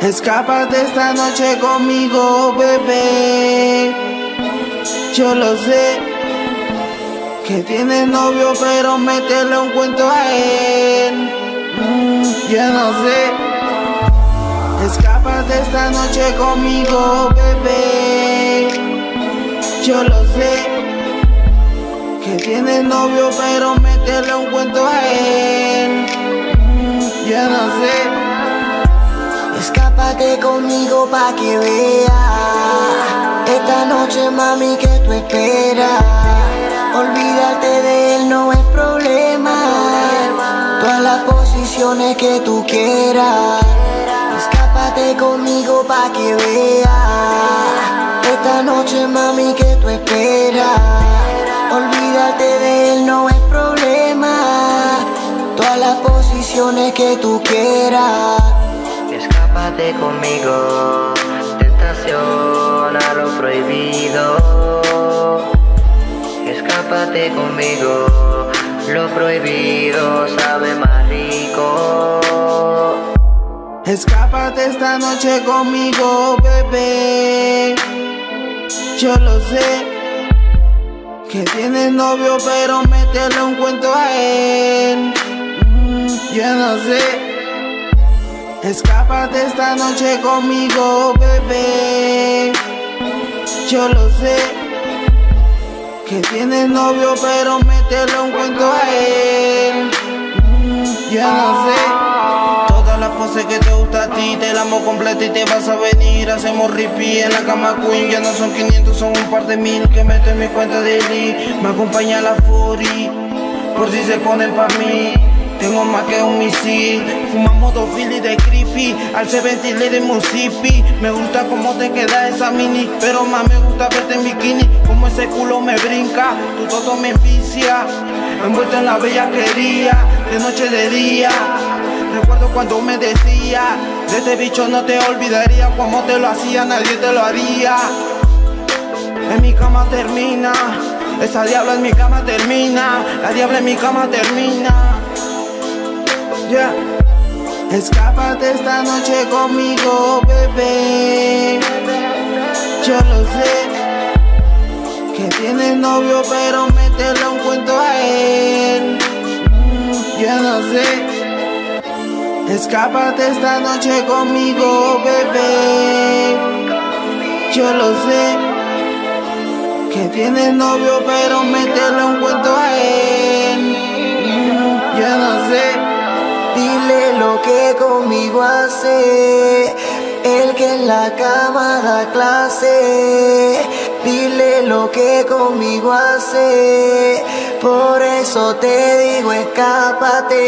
Escápate esta noche conmigo, bebé. Yo lo sé que tienes novio, pero métele un cuento a él. Mm, yo no sé. Escápate esta noche conmigo, bebé. Yo lo sé que tienes novio, pero métele un cuento a él. Mm, yo no sé. Escápate conmigo pa' que vea. Esta noche mami que tú esperas Olvídate de él no es problema. Todas las posiciones que tú quieras. Escápate conmigo pa' que vea. Esta noche mami que tú esperas Olvídate de él no es problema. Todas las posiciones que tú quieras Escápate conmigo, tentación a lo prohibido. Escápate conmigo, lo prohibido sabe más rico. Escápate esta noche conmigo, bebé. Yo lo sé que tienes novio, pero métele un cuento a él. Mm, yo no sé. Escápate esta noche conmigo, bebé. Yo lo sé que tienes novio, pero métele un cuento a él. Mm, yo no sé. Todas las poses que te gusta a ti, te la amo completa y te vas a venir. Hacemos ripi en la cama queen, ya no son 500, son un par de mil que meto en mi cuenta de Lee. Me acompaña la Fury, por si se ponen pa' mí. Tengo más que un misil, fumamos dos filis de creepy. Al 70 de Musipi Me gusta cómo te queda esa mini. Pero más me gusta verte en bikini. Como ese culo me brinca, tu toto me envicia. Envuelto en la bellaquería, de noche de día. Recuerdo cuando me decía De este bicho no te olvidaría Como te lo hacía, nadie te lo haría En mi cama termina. Esa diabla en mi cama termina, la diabla en mi cama termina. Escápate esta noche conmigo, bebé. Yo lo sé que tienes novio, pero métele un cuento a él. Mm, yo no sé. Escápate esta noche conmigo, bebé. Yo lo sé que tienes novio, pero métele un cuento a él. El que en la cama da clase. Dile lo que conmigo hace, por eso te digo escápate.